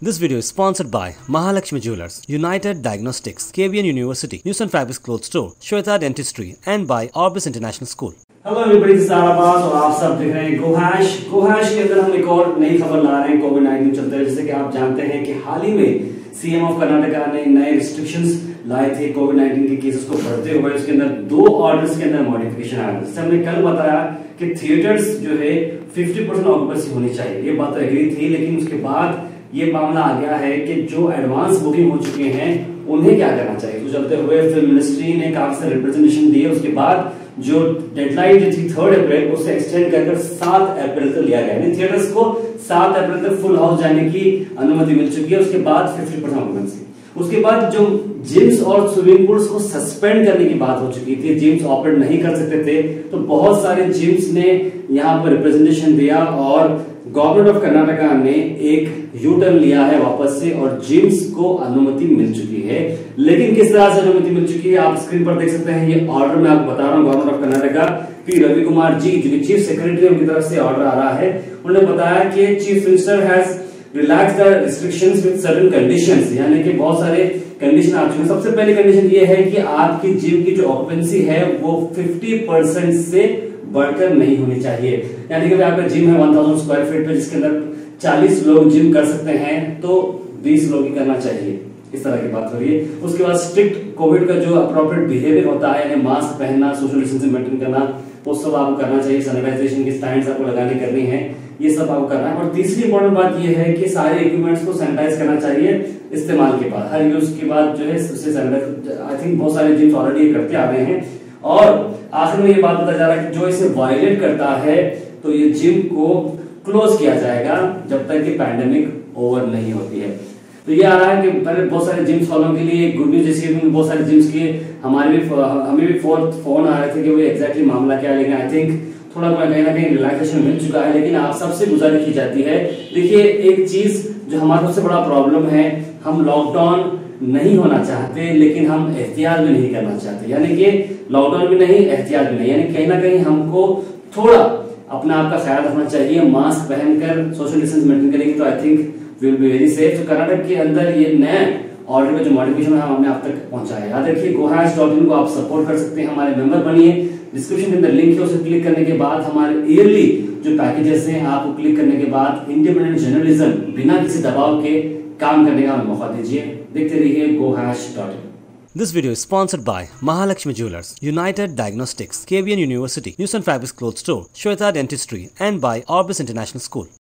This video is sponsored by Mahalakshmi Jewelers, United Diagnostics, KBN University, News and Fabrics Clothes Store, Shweta Dentistry, and by Orbis International School. Hello everybody this आराबाज और आप सब देख रहे हैं गोहैश गोहैश के अंदर हम एक और नई खबर ला रहे हैं कोविड नाइन्टीन चलते हैं जैसे कि आप जानते हैं कि हाल ही में सीएम ऑफ़ कर्नाटका ने नए रिस्ट्रिक्शंस लाए थे कोविड नाइन्टीन के केसेस को बढ़ते हुए। उसके अंदर दो ऑर्डर्स के अंदर मॉडिफिकेशन आया। जैसे हमने कल बताया कि थिएटर्स जो है 50 परसेंट ऑक्यूपेंसी होनी चाहिए। ये बात तो थी लेकिन उसके बाद ये मामला आ गया है कि जो एडवांस बुकिंग हो चुके हैं, उन्हें क्या करना चाहिए? तो चलते हुए फ़िल्म मिनिस्ट्री ने काफ़ी सारे रिप्रेजेंटेशन दिए उसके बाद जो डेडलाइन जो थी थर्ड अप्रैल उसे एक्सटेंड कर सात अप्रैल तक लिया गया थिएटर्स को सात अप्रैल तक फुल हाउस जाने की अनुमति मिल चुकी है, उसके बाद फिफ्टी परसेंट ऑक्यूपेंसी उसके बाद जो जिम्स और स्विमिंग पूल्स को सस्पेंड करने की बात हो चुकी थी जिम्स ऑपरेट नहीं कर सकते थे तो बहुत सारे जिम्स ने यहाँ पर रिप्रेजेंटेशन दिया और गवर्नमेंट ऑफ़ कर्नाटका ने एक यू टर्न लिया है वापस से और जिम्स को अनुमति मिल चुकी है। लेकिन किस तरह से अनुमति मिल चुकी है, आप स्क्रीन पर देख सकते हैं, ये ऑर्डर मैं आपको बता रहा हूँ government of Karnataka P Ravi Kumar ji, जो चीफ सेक्रेटरी उनकी तरफ़ से ऑर्डर आ रहा है। उन्होंने बताया कि chief minister has relax the restrictions with certain conditions यानी कि बहुत सारे कंडीशन आ चुके हैं। सबसे पहली कंडीशन ये है कि आपकी जिम की जो ऑक्यूपेंसी है, वो 50 परसेंट से बढ़कर नहीं होनी चाहिए। यानी कि आपका जिम है 1000 स्क्वायर फीट पे, जिसके अंदर 40 लोग जिम कर सकते हैं तो 20 लोग ही करना चाहिए। इस तरह की बात हो रही है। उसके बाद स्ट्रिक्ट कोविड का जो अप्रोप्रिएट बिहेवियर होता है, यानी मास्क पहनना सोशल डिस्टेंसिंग मेंटेन करना, वो सब आपको करना चाहिए। सैनिटाइजेशन की स्टैंड आपको लगानी करनी है। ये सब आपको करना है। और तीसरी इंपॉर्टेंट बात ये है कि सारे इक्विपमेंट्स को सैनिटाइज करना चाहिए इस्तेमाल के बाद। हर यूज़ के बाद जो है उससे आई थिंक बहुत सारे जिम्स ऑलरेडी करते आ रहे हैं। और आखिर में ये बात पता जा रहा है कि जो इसे वायलेट करता है तो ये जिम को क्लोज किया जाएगा जब तक कि पैंडेमिक ओवर नहीं होती है। तो ये आ रहा है कि पहले बहुत सारे जिम्स वालों के लिए गुड न्यूज़ जैसी बहुत सारे जिम्स के, हमारे भी, हमें भी फ़ोन आ रहे थे कि वो एग्जैक्टली मामला क्या लेकिन आई थिंक थोड़ा कहीं ना कहीं रिलैक्सेशन मिल चुका है, लेकिन आप सबसे गुजारिश की जाती है। देखिए, एक चीज़ जो हमारा सबसे बड़ा प्रॉब्लम है, हम लॉकडाउन नहीं होना चाहते, लेकिन हम एहतियात भी नहीं करना चाहते। यानी कि लॉकडाउन भी नहीं, एहतियात भी नहीं। यानी कहीं ना कहीं हमको थोड़ा अपने आप का ख्याल रखना चाहिए मास्क पहनकर सोशल डिस्टेंस मेंटेन करेंगे तो I think will be very safe Karnataka के अंदर ये नए ऑर्डर में जो मॉडिफिकेशन है हमने आप तक पहुँचाया याद रखिए गोहाश डॉट इन को आप सपोर्ट कर सकते हैं। हमारे मेंबर बनिए। डिस्क्रिप्शन के अंदर लिंक है उसे क्लिक करने के बाद हमारे ईयरली जो पैकेजेस हैं आपको क्लिक करने के बाद इंडिपेंडेंट जर्नलिज्म बिना किसी दबाव के काम करने का मौका दीजिए। देखते रहिए गोहाश dot in. This video is sponsored by Mahalakshmi Jewelers, United Diagnostics, KBN University, News and Fabrics Clothes Store, Shweta Dentistry, and by Orbis International School.